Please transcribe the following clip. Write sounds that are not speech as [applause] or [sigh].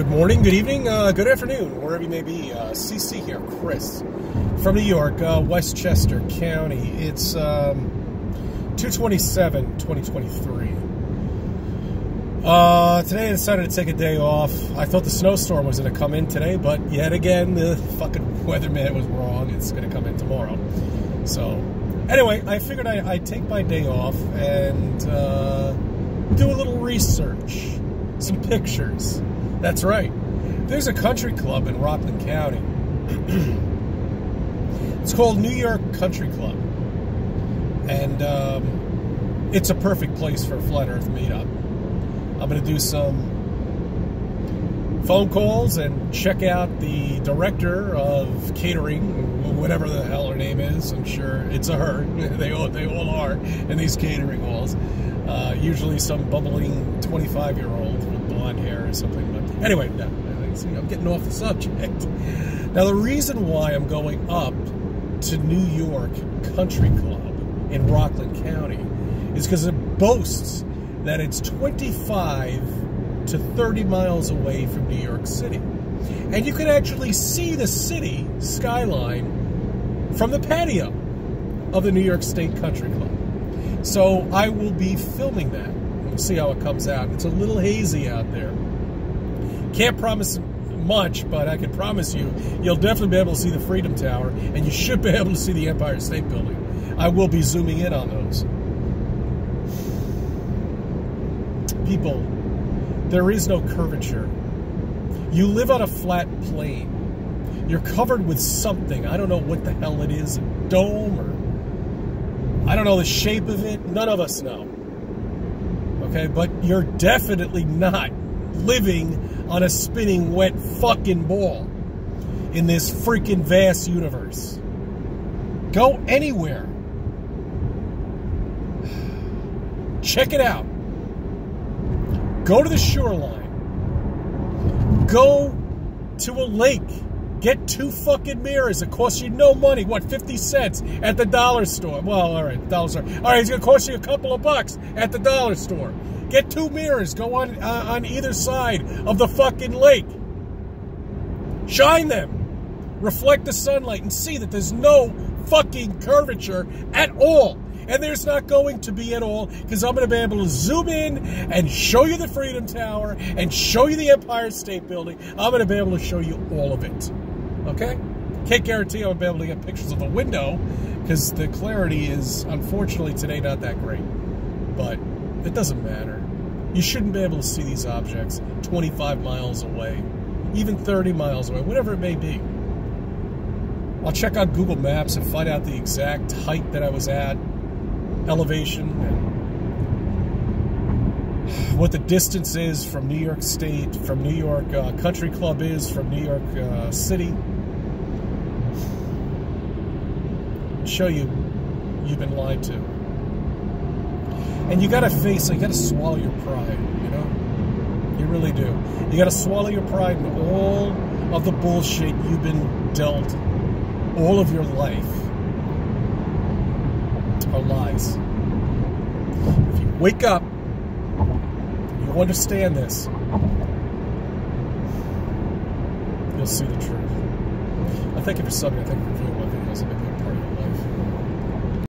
Good morning, good evening, uh, good afternoon, wherever you may be. Uh, CC here, Chris, from New York, uh, Westchester County. It's um, 227 2023. Uh, today I decided to take a day off. I thought the snowstorm was going to come in today, but yet again, the fucking [laughs] weatherman was wrong. It's going to come in tomorrow. So, anyway, I figured I, would take my day off and uh, do a little research, some pictures that's right. There's a country club in Rockland County. [clears throat] it's called New York Country Club. And um, it's a perfect place for a flat earth meetup. I'm going to do some phone calls and check out the director of catering, whatever the hell her name is. I'm sure it's a her. [laughs] they all they all are in these catering halls. Usually some bubbling 25 year old with blonde hair or something. But anyway, no, I'm getting off the subject. Now, the reason why I'm going up to New York Country Club in Rockland County is because it boasts that it's 25 to 30 miles away from New York City. And you can actually see the city skyline from the patio of the New York State Country Club. So I will be filming that. We'll see how it comes out. It's a little hazy out there. Can't promise much, but I can promise you, you'll definitely be able to see the Freedom Tower, and you should be [laughs] able to see the Empire State Building. I will be zooming in on those. People, there is no curvature. You live on a flat plane. You're covered with something. I don't know what the hell it is, a dome or I don't know the shape of it. None of us know. Okay, but you're definitely not living on a spinning wet fucking ball in this freaking vast universe. Go anywhere. Check it out. Go to the shoreline. Go to a lake Get two fucking mirrors. It costs you no money. What, 50 cents at the dollar store? Well, all right, dollar store. All right, it's going to cost you a couple of bucks at the dollar store. Get two mirrors. Go on uh, on either side of the fucking lake. Shine them. Reflect the sunlight and see that there's no fucking curvature at all and there's not going to be at all because I'm going to be able to zoom in and show you the Freedom Tower and show you the Empire State Building. I'm going to be able to show you all of it. Okay? Can't guarantee I'll be able to get pictures of the window because the clarity is unfortunately today not that great. But it doesn't matter. You shouldn't be able to see these objects 25 miles away, even 30 miles away, whatever it may be. I'll check out Google Maps and find out the exact height that I was at, elevation, and what the distance is from New York State, from New York uh, Country Club is, from New York uh, City. show you you've been lied to. And you got to face it, you got to swallow your pride, you know? You really do. You got to swallow your pride in all of the bullshit you've been dealt all of your life are lies. If you wake up, You'll understand this. You'll see the truth. I thank you for subbing. I thank you for viewing my videos. I've been a part of your life.